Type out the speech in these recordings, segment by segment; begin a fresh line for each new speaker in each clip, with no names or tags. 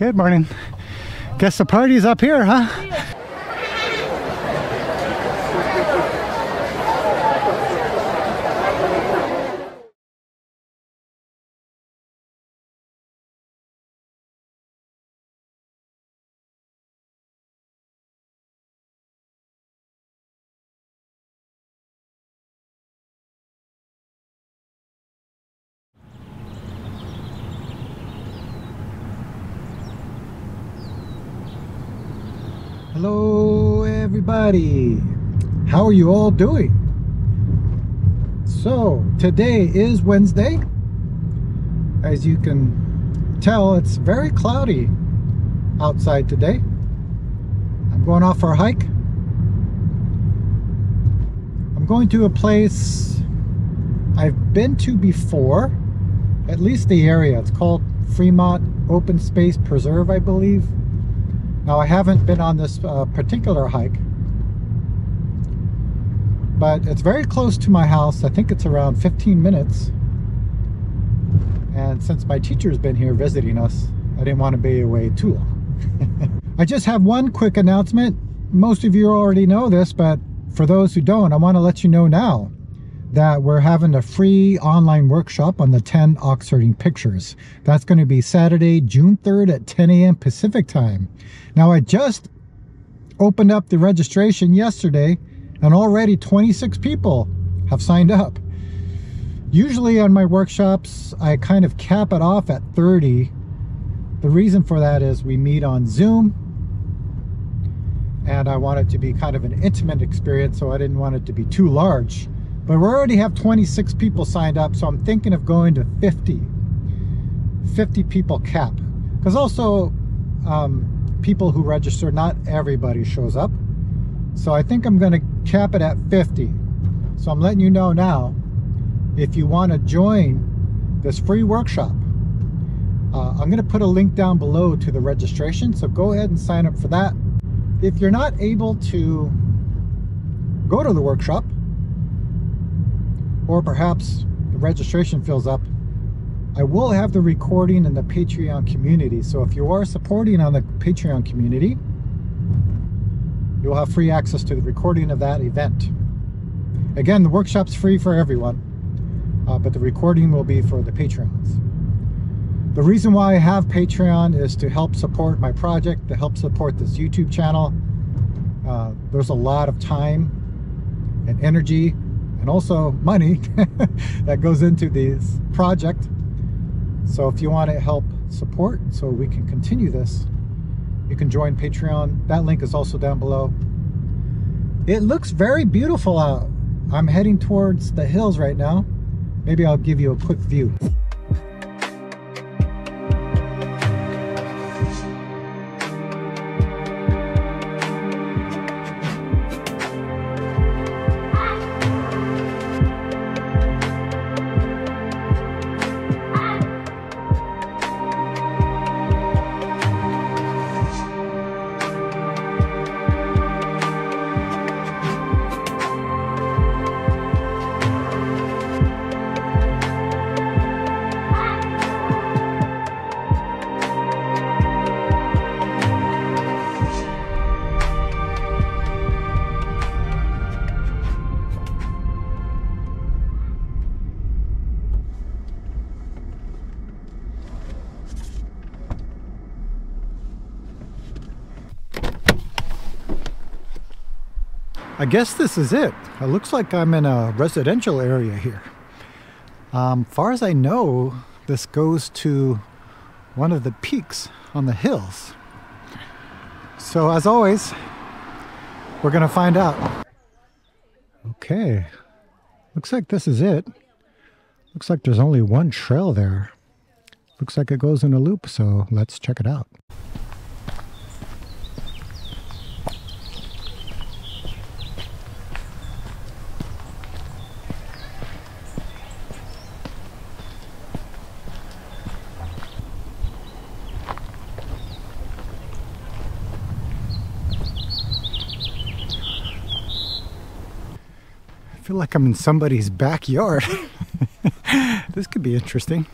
Good morning. Guess the party's up here, huh? Everybody. How are you all doing? So, today is Wednesday. As you can tell, it's very cloudy outside today. I'm going off for a hike. I'm going to a place I've been to before, at least the area. It's called Fremont Open Space Preserve, I believe. Now I haven't been on this uh, particular hike, but it's very close to my house. I think it's around 15 minutes. And since my teacher's been here visiting us, I didn't want to be away too long. I just have one quick announcement. Most of you already know this, but for those who don't, I want to let you know now that we're having a free online workshop on the 10 ox herding pictures. That's going to be Saturday, June 3rd at 10 a.m. Pacific time. Now I just opened up the registration yesterday and already 26 people have signed up. Usually on my workshops, I kind of cap it off at 30. The reason for that is we meet on Zoom and I want it to be kind of an intimate experience so I didn't want it to be too large. But we already have 26 people signed up, so I'm thinking of going to 50. 50 people cap. Because also, um, people who register, not everybody shows up. So I think I'm going to cap it at 50. So I'm letting you know now, if you want to join this free workshop, uh, I'm going to put a link down below to the registration. So go ahead and sign up for that. If you're not able to go to the workshop, or perhaps the registration fills up, I will have the recording in the Patreon community. So if you are supporting on the Patreon community, you'll have free access to the recording of that event. Again, the workshop's free for everyone, uh, but the recording will be for the Patreons. The reason why I have Patreon is to help support my project, to help support this YouTube channel. Uh, there's a lot of time and energy and also money that goes into this project. So if you want to help support so we can continue this, you can join Patreon. That link is also down below. It looks very beautiful out. I'm heading towards the hills right now. Maybe I'll give you a quick view. Guess this is it. It looks like I'm in a residential area here. Um, far as I know, this goes to one of the peaks on the hills. So as always, we're gonna find out. Okay, looks like this is it. Looks like there's only one trail there. Looks like it goes in a loop, so let's check it out. Like I'm in somebody's backyard. this could be interesting.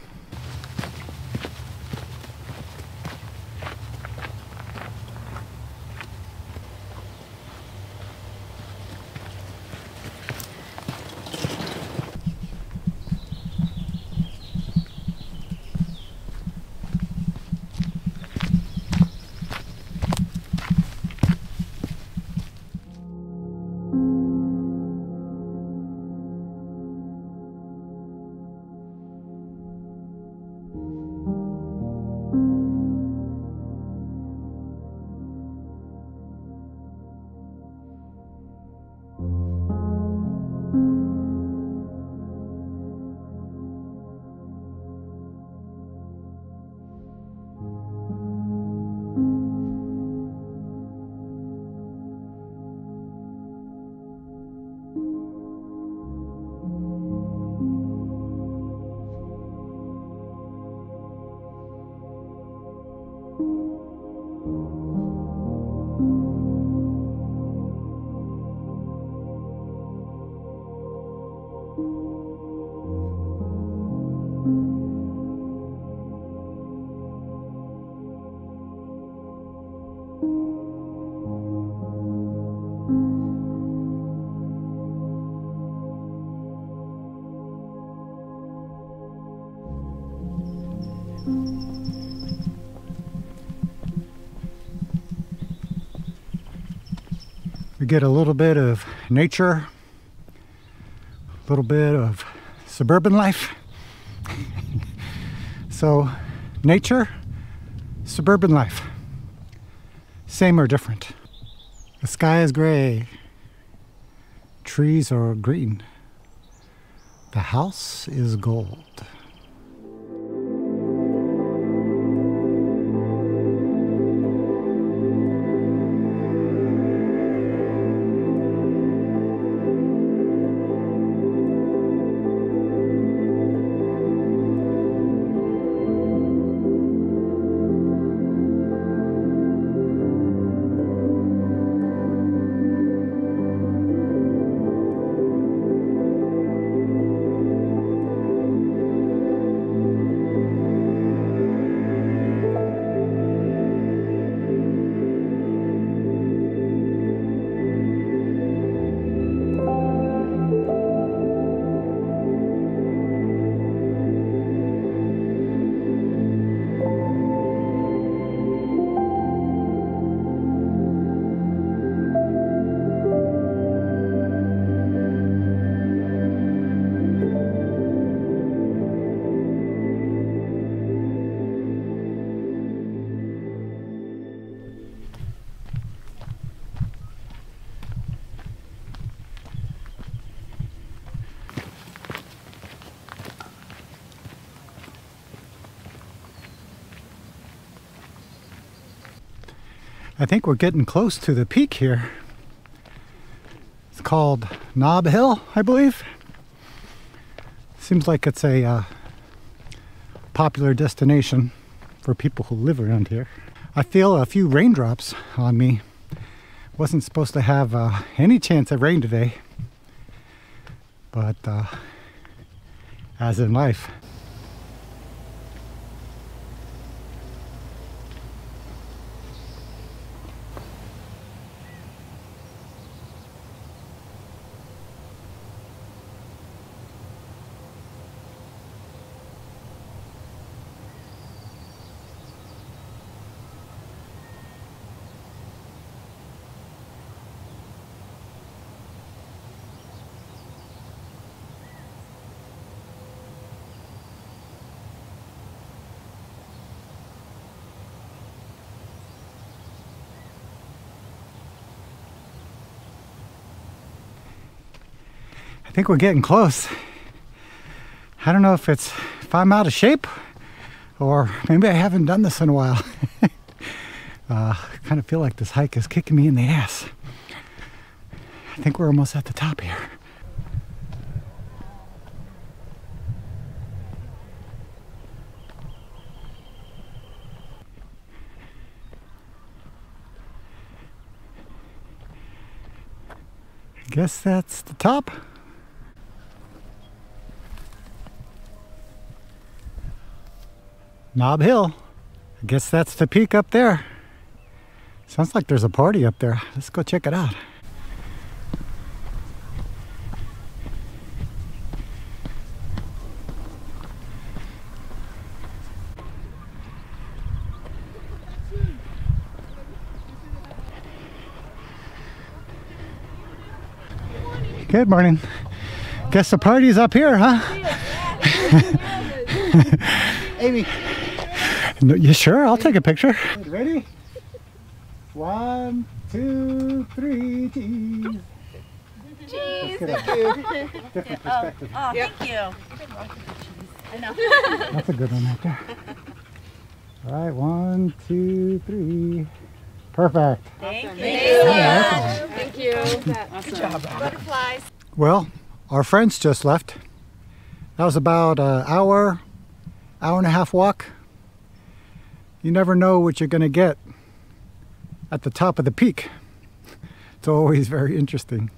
We get a little bit of nature, a little bit of suburban life. so, nature, suburban life. Same or different? The sky is gray, trees are green, the house is gold. I think we're getting close to the peak here. It's called Knob Hill, I believe. Seems like it's a uh, popular destination for people who live around here. I feel a few raindrops on me. Wasn't supposed to have uh, any chance of rain today, but uh, as in life. Think we're getting close. I don't know if it's if I'm out of shape or maybe I haven't done this in a while. uh, I kind of feel like this hike is kicking me in the ass. I think we're almost at the top here. I guess that's the top. Nob Hill. I guess that's the peak up there. Sounds like there's a party up there. Let's go check it out. Good morning. Guess the party's up here, huh?
Amy.
No, you sure? I'll take a picture. Ready? One, two, three, cheese.
Cheese.
Let's get different oh, perspective.
Oh,
Yep.
thank you. I know.
That's a good one right there. All right, one, two, three. Perfect.
Thank you.
Thank you.
Good job. Butterflies.
Well, our friends just left. That was about an hour, hour and a half walk. You never know what you're going to get at the top of the peak. It's always very interesting.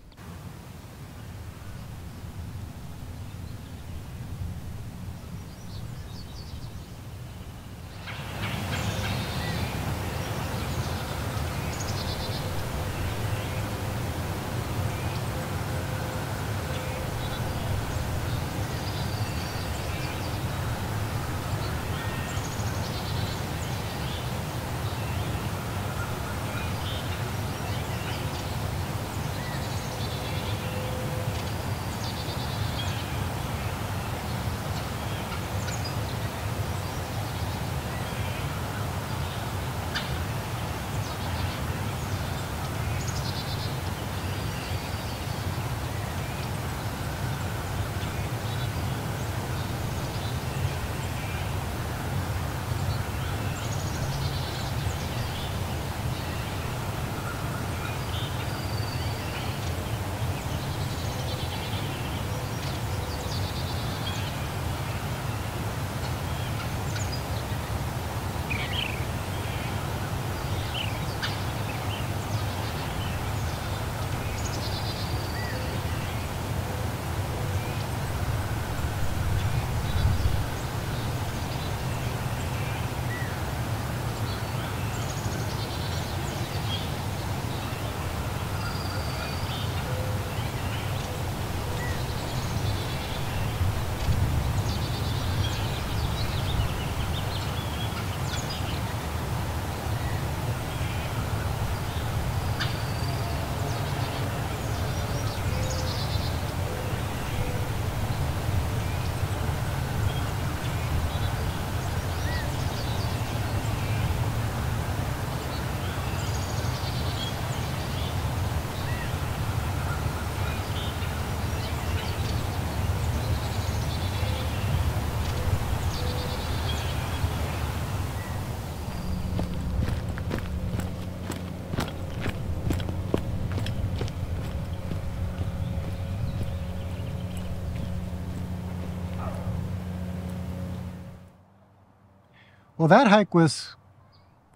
Well, that hike was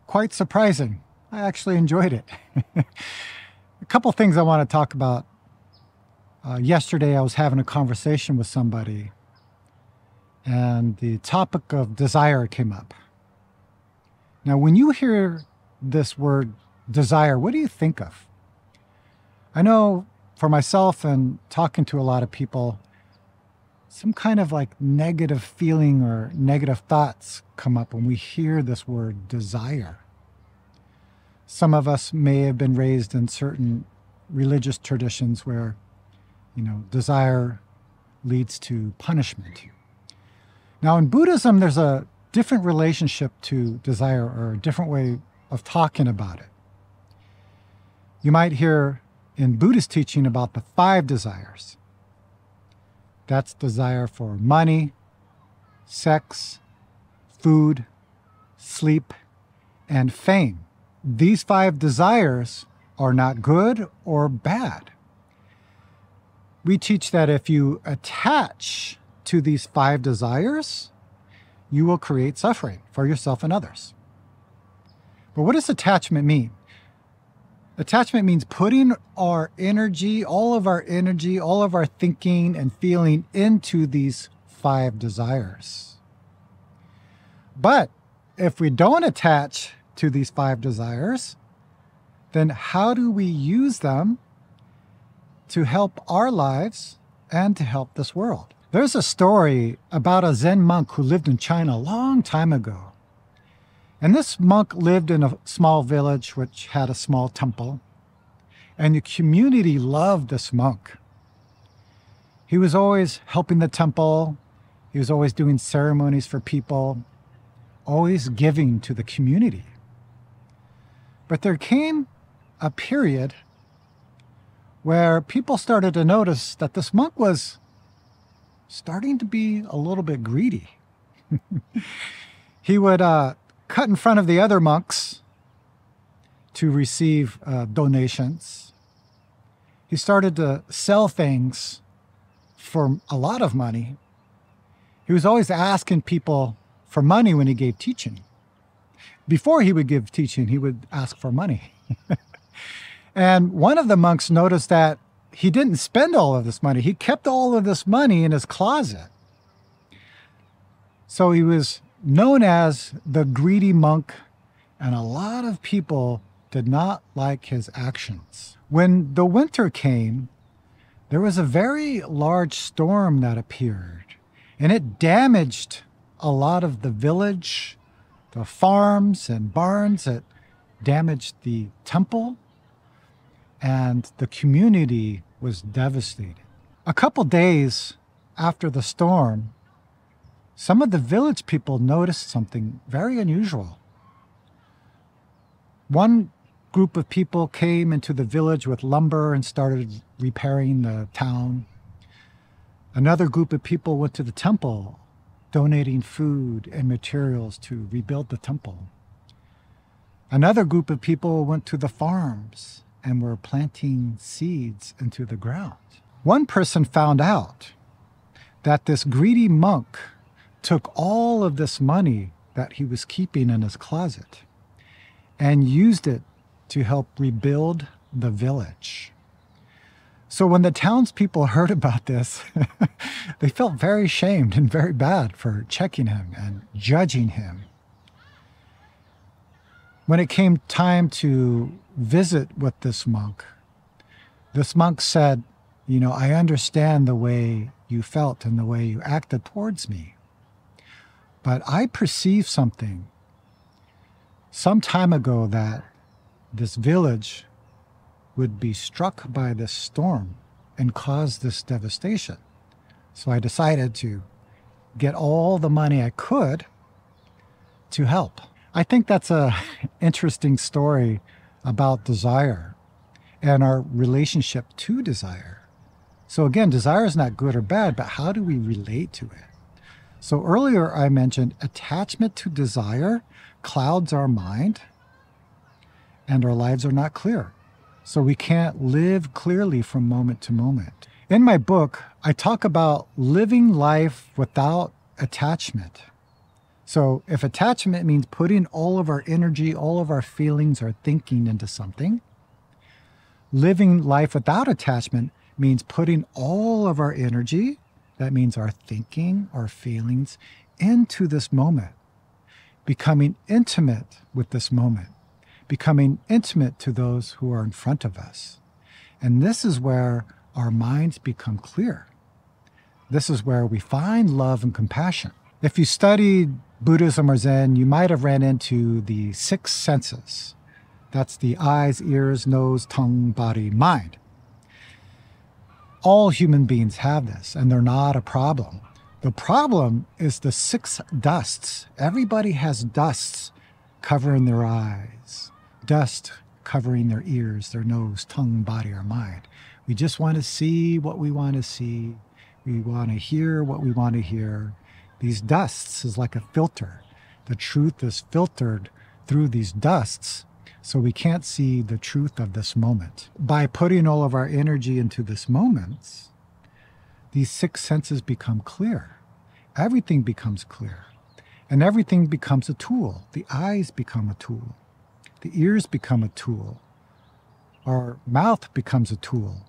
quite surprising. I actually enjoyed it. a couple things I want to talk about. Uh, yesterday, I was having a conversation with somebody, and the topic of desire came up. Now, when you hear this word desire, what do you think of? I know for myself and talking to a lot of people, some kind of like negative feeling or negative thoughts come up when we hear this word desire. Some of us may have been raised in certain religious traditions where, you know, desire leads to punishment. Now, in Buddhism, there's a different relationship to desire or a different way of talking about it. You might hear in Buddhist teaching about the five desires that's desire for money, sex, food, sleep, and fame. These five desires are not good or bad. We teach that if you attach to these five desires, you will create suffering for yourself and others. But what does attachment mean? Attachment means putting our energy, all of our energy, all of our thinking and feeling into these five desires. But if we don't attach to these five desires, then how do we use them to help our lives and to help this world? There's a story about a Zen monk who lived in China a long time ago. And this monk lived in a small village which had a small temple. And the community loved this monk. He was always helping the temple, he was always doing ceremonies for people, always giving to the community. But there came a period where people started to notice that this monk was starting to be a little bit greedy. he would uh, cut in front of the other monks to receive uh, donations. He started to sell things for a lot of money. He was always asking people for money when he gave teaching. before he would give teaching, he would ask for money. and one of the monks noticed that he didn't spend all of this money. He kept all of this money in his closet. So he was known as the greedy monk, and a lot of people did not like his actions. When the winter came, there was a very large storm that appeared, and it damaged a lot of the village, the farms and barns. It damaged the temple, and the community was devastated. A couple days after the storm, some of the village people noticed something very unusual. One group of people came into the village with lumber and started repairing the town. Another group of people went to the temple, donating food and materials to rebuild the temple. Another group of people went to the farms and were planting seeds into the ground. One person found out that this greedy monk took all of this money that he was keeping in his closet and used it to help rebuild the village. So when the townspeople heard about this, they felt very shamed and very bad for checking him and judging him. When it came time to visit with this monk, this monk said, You know, I understand the way you felt and the way you acted towards me. But I perceive something some time ago that this village would be struck by this storm and cause this devastation. So I decided to get all the money I could to help. I think that's a interesting story about desire and our relationship to desire. So again, desire is not good or bad, but how do we relate to it? So earlier I mentioned attachment to desire clouds our mind and our lives are not clear. So we can't live clearly from moment to moment. In my book, I talk about living life without attachment. So if attachment means putting all of our energy, all of our feelings, our thinking into something, living life without attachment means putting all of our energy, that means our thinking, our feelings, into this moment, becoming intimate with this moment becoming intimate to those who are in front of us. And this is where our minds become clear. This is where we find love and compassion. If you studied Buddhism or Zen, you might have ran into the six senses. That's the eyes, ears, nose, tongue, body, mind. All human beings have this, and they're not a problem. The problem is the six dusts. Everybody has dusts covering their eyes, dust covering their ears, their nose, tongue, body, or mind. We just want to see what we want to see. We want to hear what we want to hear. These dusts is like a filter. The truth is filtered through these dusts, so we can't see the truth of this moment. By putting all of our energy into this moment, these six senses become clear. Everything becomes clear. And everything becomes a tool. The eyes become a tool. The ears become a tool. Our mouth becomes a tool.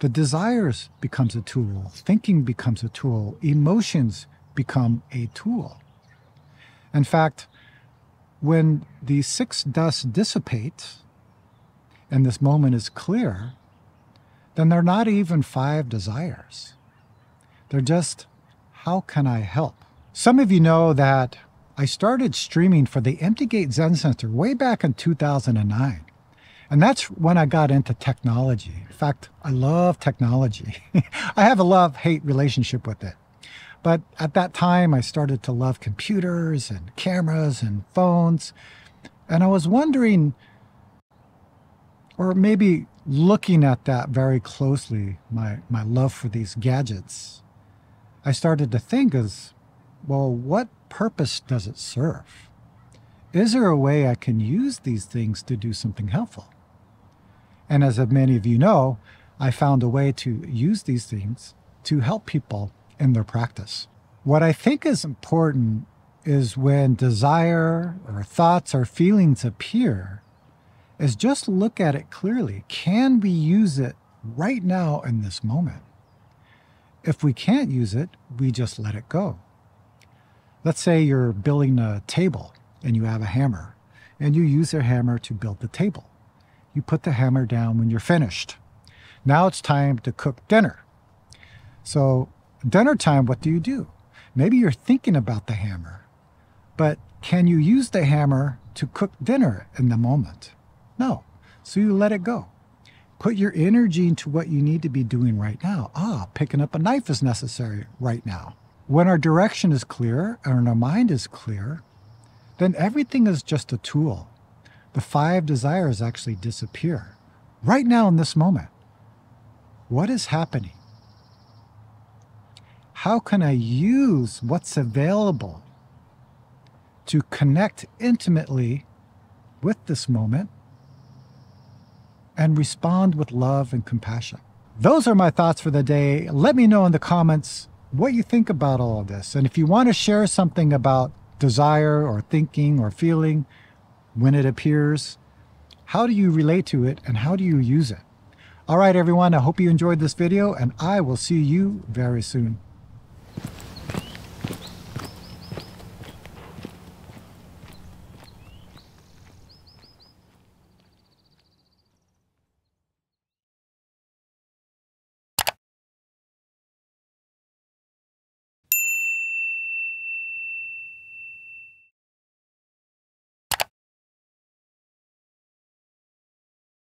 The desires becomes a tool. Thinking becomes a tool. Emotions become a tool. In fact, when the six dusts dissipate and this moment is clear, then they're not even five desires. They're just, how can I help? Some of you know that I started streaming for the Empty Gate Zen Center way back in 2009. And that's when I got into technology. In fact, I love technology. I have a love hate relationship with it. But at that time, I started to love computers and cameras and phones. And I was wondering, or maybe looking at that very closely, my, my love for these gadgets, I started to think as, well, what purpose does it serve? Is there a way I can use these things to do something helpful? And as many of you know, I found a way to use these things to help people in their practice. What I think is important is when desire or thoughts or feelings appear, is just look at it clearly. Can we use it right now in this moment? If we can't use it, we just let it go. Let's say you're building a table and you have a hammer and you use your hammer to build the table. You put the hammer down when you're finished. Now it's time to cook dinner. So, dinner time, what do you do? Maybe you're thinking about the hammer, but can you use the hammer to cook dinner in the moment? No. So you let it go. Put your energy into what you need to be doing right now. Ah, picking up a knife is necessary right now. When our direction is clear and our mind is clear, then everything is just a tool. The five desires actually disappear. Right now in this moment, what is happening? How can I use what's available to connect intimately with this moment and respond with love and compassion. Those are my thoughts for the day. Let me know in the comments what you think about all of this. And if you want to share something about desire or thinking or feeling when it appears, how do you relate to it and how do you use it? All right, everyone, I hope you enjoyed this video and I will see you very soon.